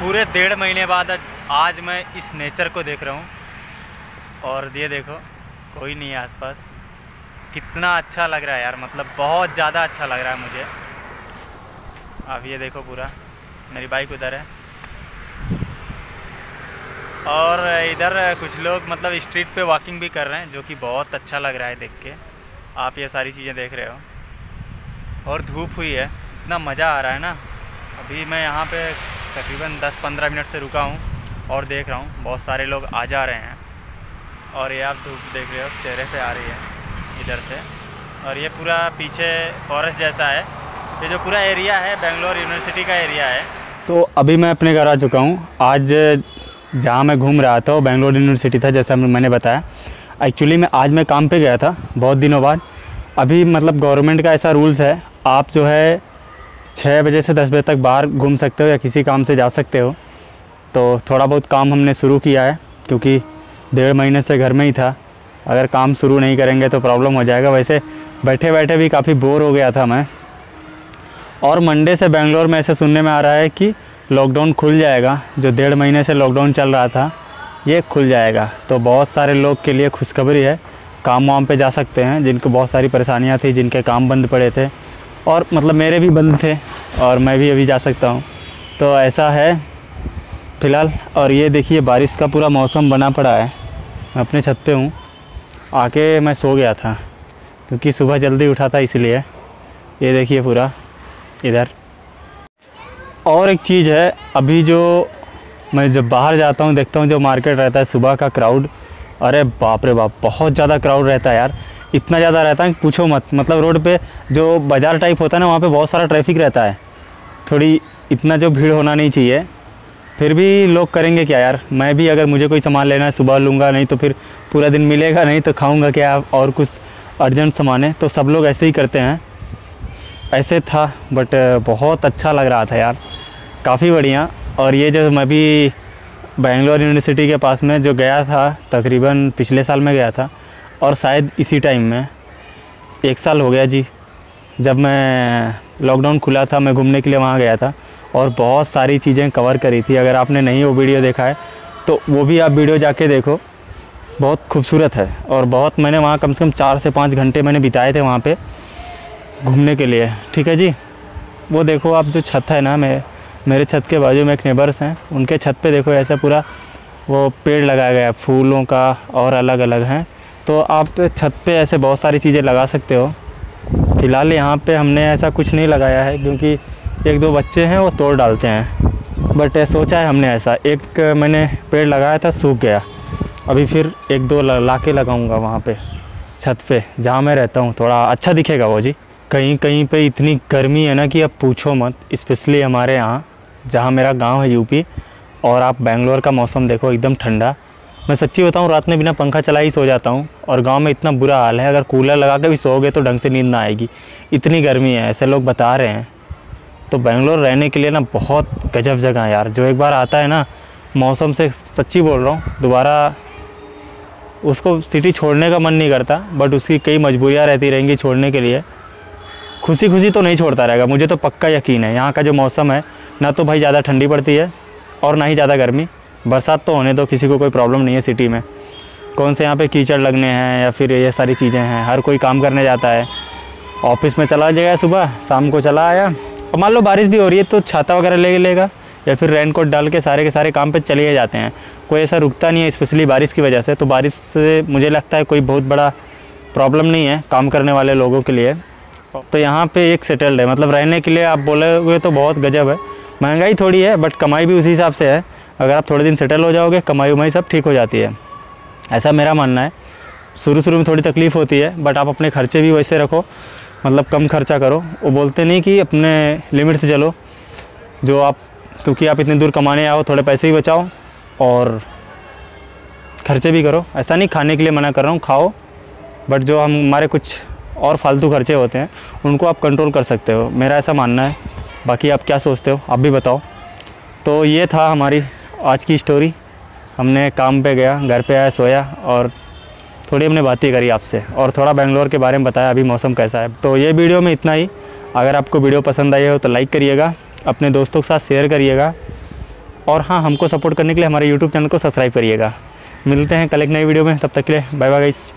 पूरे डेढ़ महीने बाद आज मैं इस नेचर को देख रहा हूँ। और ये देखो, कोई नहीं है आसपास। कितना अच्छा लग रहा है यार मतलब बहुत ज़्यादा अच्छा लग रहा है मुझे। अब ये देखो पूरा, मेरी बाइक उधर है। और इधर कुछ लोग मतलब स्ट्रीट पे वॉकिंग भी कर रहे हैं, जो कि बहुत अच्छा लग रहा है देख के। आप ये सारी चीज़ें देख रहे हो। और धूप हुई है, इतना मज़ा आ रहा है ना। अभी मैं यहाँ पे तकरीबन 10-15 मिनट से रुका हूँ और देख रहा हूँ। बहुत सारे लोग आ जा रहे हैं। और ये आप धूप देख रहे हो, चेहरे पे आ रही है इधर से। और ये पूरा पीछे फॉरेस्ट जैसा है। ये जो पूरा एरिया है बेंगलोर यूनिवर्सिटी का एरिया है। तो अभी मैं अपने घर आ चुका हूँ। आज जहाँ मैं घूम रहा था, वो बेंगलोर यूनिवर्सिटी था, जैसा मैंने बताया। एक्चुअली मैं आज मैं काम पे गया था, बहुत दिनों बाद। अभी मतलब गवर्नमेंट का ऐसा रूल्स है, आप जो है छः बजे से दस बजे तक बाहर घूम सकते हो या किसी काम से जा सकते हो। तो थोड़ा बहुत काम हमने शुरू किया है, क्योंकि डेढ़ महीने से घर में ही था। अगर काम शुरू नहीं करेंगे तो प्रॉब्लम हो जाएगा। वैसे बैठे बैठे भी काफ़ी बोर हो गया था मैं। और मंडे से बेंगलोर में ऐसे सुनने में आ रहा है कि लॉकडाउन खुल जाएगा, जो डेढ़ महीने से लॉकडाउन चल रहा था, ये खुल जाएगा। तो बहुत सारे लोग के लिए खुशखबरी है। काम वाम पे जा सकते हैं, जिनको बहुत सारी परेशानियाँ थी, जिनके काम बंद पड़े थे। और मतलब मेरे भी बंद थे और मैं भी अभी जा सकता हूँ। तो ऐसा है फ़िलहाल। और ये देखिए, बारिश का पूरा मौसम बना पड़ा है। मैं अपने छत पे हूँ। आके मैं सो गया था, क्योंकि सुबह जल्दी उठा था इसलिए। ये देखिए पूरा, इधर। और एक चीज़ है, अभी जो मैं जब बाहर जाता हूँ, देखता हूँ जो मार्केट रहता है, सुबह का क्राउड अरे बाप रे बाप, बहुत ज़्यादा क्राउड रहता है यार। इतना ज़्यादा रहता है पूछो मत। मतलब रोड पे जो बाज़ार टाइप होता है ना, वहाँ पे बहुत सारा ट्रैफ़िक रहता है। थोड़ी इतना जो भीड़ होना नहीं चाहिए। फिर भी लोग करेंगे क्या यार? मैं भी अगर मुझे कोई सामान लेना है, सुबह लूँगा, नहीं तो फिर पूरा दिन मिलेगा, नहीं तो खाऊँगा क्या? और कुछ अर्जेंट सामान है तो सब लोग ऐसे ही करते हैं। ऐसे था बट बहुत अच्छा लग रहा था यार। काफ़ी बढ़िया। और ये जो मैं भी बेंगलोर यूनिवर्सिटी के पास में जो गया था, तकरीबन पिछले साल में गया था और शायद इसी टाइम में, एक साल हो गया जी, जब मैं लॉकडाउन खुला था, मैं घूमने के लिए वहाँ गया था और बहुत सारी चीज़ें कवर करी थी। अगर आपने नहीं वो वीडियो देखा है तो वो भी आप वीडियो जाके देखो। बहुत खूबसूरत है और बहुत मैंने वहाँ कम से कम चार से पाँच घंटे मैंने बिताए थे वहाँ पे घूमने के लिए। ठीक है जी? वो देखो आप जो छत है ना, मैं, मेरे छत के बाजू में एक नेबर्स हैं, उनके छत पे देखो ऐसा पूरा वो पेड़ लगाया गया फूलों का और अलग अलग हैं। तो आप छत पे ऐसे बहुत सारी चीज़ें लगा सकते हो। फ़िलहाल यहाँ पे हमने ऐसा कुछ नहीं लगाया है, क्योंकि एक दो बच्चे हैं, वो तोड़ डालते हैं। बट सोचा है हमने ऐसा। एक मैंने पेड़ लगाया था, सूख गया। अभी फिर एक दो ला के लगाऊँगा वहाँ पर छत पे, जहाँ मैं रहता हूँ। थोड़ा अच्छा दिखेगा वो जी। कहीं कहीं पे इतनी गर्मी है ना कि अब पूछो मत, स्पेशली हमारे यहाँ, जहाँ मेरा गाँव है यूपी, और आप बेंगलोर का मौसम देखो, एकदम ठंडा। मैं सच्ची बताऊँ, रात में बिना पंखा चला ही सो जाता हूँ। और गाँव में इतना बुरा हाल है, अगर कूलर लगा के भी सोओगे तो ढंग से नींद ना आएगी। इतनी गर्मी है, ऐसे लोग बता रहे हैं। तो बेंगलोर रहने के लिए ना बहुत गजब जगह है यार। जो एक बार आता है ना, मौसम से सच्ची बोल रहा हूँ, दोबारा उसको सिटी छोड़ने का मन नहीं करता बट उसकी कई मजबूरियाँ रहती रहेंगी छोड़ने के लिए। खुशी खुशी तो नहीं छोड़ता रहेगा, मुझे तो पक्का यकीन है। यहाँ का जो मौसम है, ना तो भाई ज़्यादा ठंडी पड़ती है, और ना ही ज़्यादा गर्मी। बरसात तो होने दो, किसी को कोई प्रॉब्लम नहीं है सिटी में। कौन से यहाँ पे कीचड़ लगने हैं या फिर ये सारी चीज़ें हैं? हर कोई काम करने जाता है। ऑफ़िस में चला जाएगा सुबह, शाम को चला आया। और मान लो बारिश भी हो रही है तो छाता वगैरह ले लेगा या फिर रेन कोट डाल के सारे के सारे काम पे चले जाते हैं। कोई ऐसा रुकता नहीं है स्पेशली बारिश की वजह से। तो बारिश से मुझे लगता है कोई बहुत बड़ा प्रॉब्लम नहीं है काम करने वाले लोगों के लिए। तो यहाँ पे एक सेटल्ड है। मतलब रहने के लिए आप बोले हुए तो बहुत गजब है। महँगाई थोड़ी है बट कमाई भी उसी हिसाब से है। अगर आप थोड़े दिन सेटल हो जाओगे, कमाई उमाई सब ठीक हो जाती है। ऐसा मेरा मानना है। शुरू शुरू में थोड़ी तकलीफ़ होती है बट आप अपने खर्चे भी वैसे रखो। मतलब कम खर्चा करो। वो बोलते नहीं कि अपने लिमिट से चलो। जो आप, क्योंकि आप इतनी दूर कमाने आओ, थोड़े पैसे भी बचाओ और खर्चे भी करो। ऐसा नहीं खाने के लिए मना कर रहा हूँ, खाओ। बट जो हम, हमारे कुछ और फालतू खर्चे होते हैं, उनको आप कंट्रोल कर सकते हो। मेरा ऐसा मानना है। बाकी आप क्या सोचते हो, आप भी बताओ। तो ये था हमारी आज की स्टोरी हमने काम पे गया, घर पे आया, सोया और थोड़ी हमने बातें करी आपसे और थोड़ा बेंगलोर के बारे में बताया अभी मौसम कैसा है। तो ये वीडियो में इतना ही। अगर आपको वीडियो पसंद आई हो तो लाइक करिएगा, अपने दोस्तों के साथ शेयर करिएगा और हाँ हमको सपोर्ट करने के लिए हमारे यूट्यूब चैनल को सब्सक्राइब करिएगा। मिलते हैं कल एक नई वीडियो में। तब तक के लिए बाय बाय गाइस